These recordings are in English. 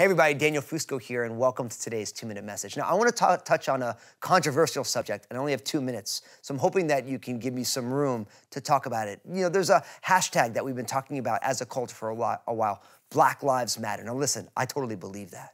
Hey, everybody, Daniel Fusco here, and welcome to today's two minute message. Now, I want to touch on a controversial subject, and I only have two minutes, so I'm hoping that you can give me some room to talk about it. You know, there's a hashtag that we've been talking about as a culture for a while, a while Black Lives Matter. Now, listen, I totally believe that.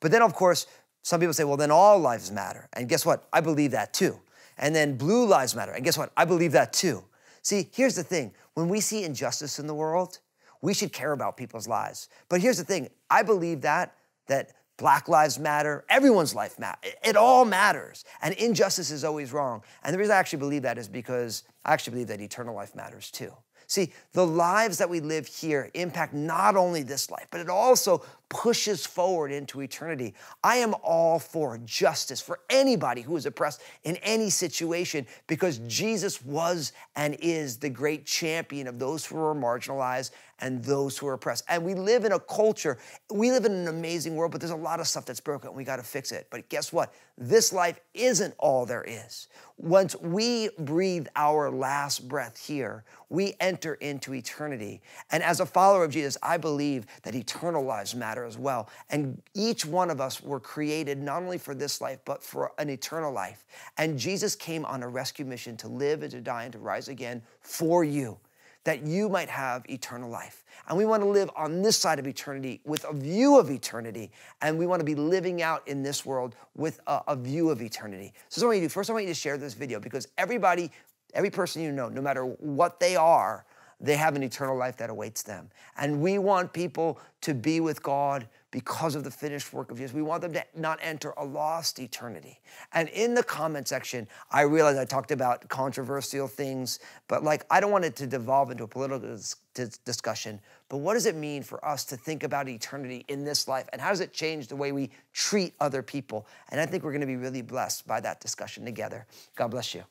But then, of course, some people say, well, then all lives matter. And guess what? I believe that too. And then blue lives matter. And guess what? I believe that too. See, here's the thing when we see injustice in the world, we should care about people's lives. But here's the thing I believe that, that Black lives matter, everyone's life matters. It all matters. And injustice is always wrong. And the reason I actually believe that is because I actually believe that eternal life matters too. See, the lives that we live here impact not only this life, but it also pushes forward into eternity. I am all for justice for anybody who is oppressed in any situation because Jesus was and is the great champion of those who are marginalized and those who are oppressed. And we live in a culture, we live in an amazing world, but there's a lot of stuff that's broken and we got to fix it. But guess what? This life isn't all there is. Once we breathe our last breath here, we enter into eternity. And as a follower of Jesus, I believe that eternal lives matter as well. And each one of us were created not only for this life, but for an eternal life. And Jesus came on a rescue mission to live and to die and to rise again for you, that you might have eternal life. And we want to live on this side of eternity with a view of eternity. And we want to be living out in this world with a, a view of eternity. So, what I want you to do first, I want you to share this video because everybody, every person you know, no matter what they are, they have an eternal life that awaits them. And we want people to be with God because of the finished work of Jesus. We want them to not enter a lost eternity. And in the comment section, I realized I talked about controversial things, but like I don't want it to devolve into a political discussion. But what does it mean for us to think about eternity in this life? And how does it change the way we treat other people? And I think we're going to be really blessed by that discussion together. God bless you.